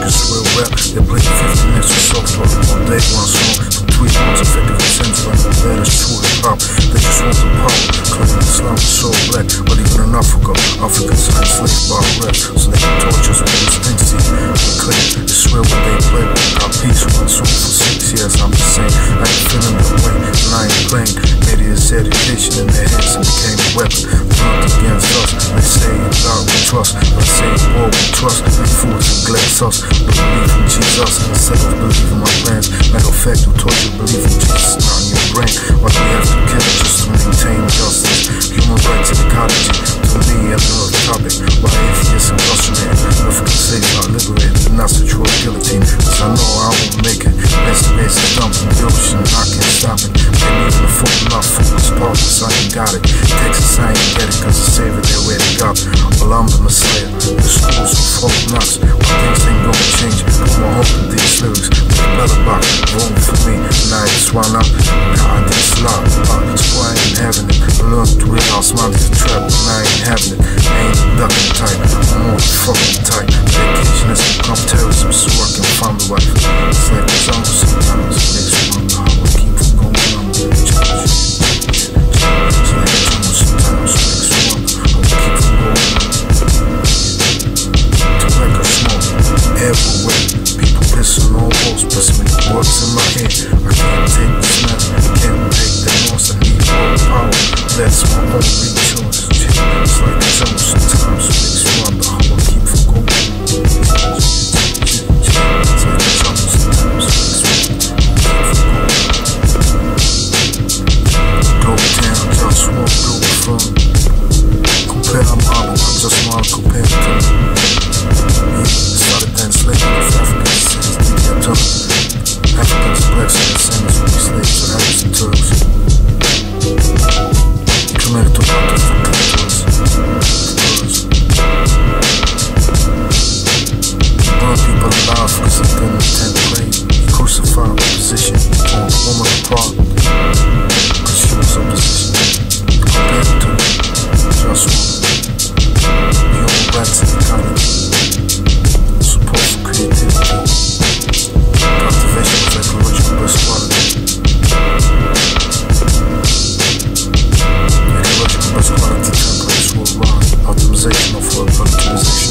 niggas real rap They play 15 minutes of talk like one day, one song For three months, effective sense like my bad to true hip They just want the power, claiming Islam is so black. But even in Africa, Africans are enslaved by rap So they can torture us with instinct But clear, it's real when they play. With our peace When it's on for six years, I'm the same I ain't feeling the way, and I ain't playing It is education in their hands and became a weapon. Front against us, they say it's out we trust. I say in war we trust, before and us. Believe in Jesus instead of believing my plans. Matter of fact, you believe in Jesus, not in your brain. Why do we have to kill just to maintain justice? Human rights and ecology. To me, another topic. Why atheists incarcerated? African slaves are liberated. And that's the true guillotine. Cause I know I won't make it. Best base is dumping the ocean. I can't stop it. Can't even afford enough focus partners. I ain't got it. Texas, I ain't get it. Cause the savior there where they got. Well, I'm the messiah. The schools of folk nuts. Change. Put my hope in these lyrics. With another box. Room for me. And I just wanna. Nah, I did slop. Uh, why I ain't having it. I learned to realize money's a trap. And I ain't having it. Ain't ducking tight. I'm on fucking tight. Vacation is become terrorism so I can find the wife. I can't take the smell, can't take the more power. That's my only choice. world from music.